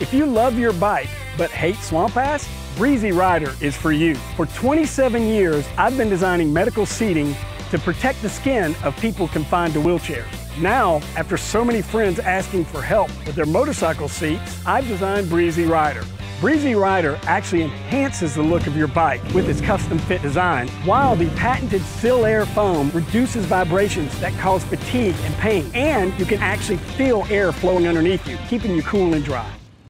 If you love your bike but hate swamp ass, Breezy Ryder is for you. For 27 years, I've been designing medical seating to protect the skin of people confined to wheelchairs. Now, after so many friends asking for help with their motorcycle seats, I've designed Breezy Ryder. Breezy Ryder actually enhances the look of your bike with its custom fit design, while the patented Seal Air foam reduces vibrations that cause fatigue and pain. And you can actually feel air flowing underneath you, keeping you cool and dry.